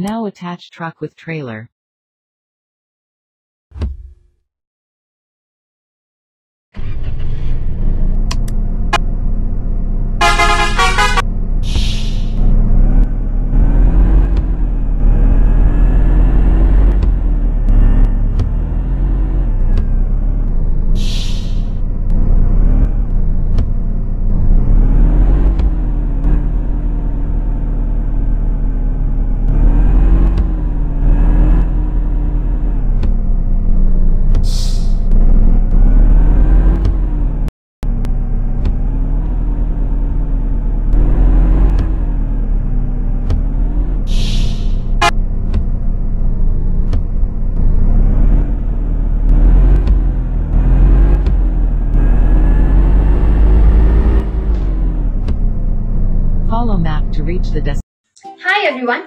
Now attach truck with trailer. Follow map to reach the destination. Hi everyone,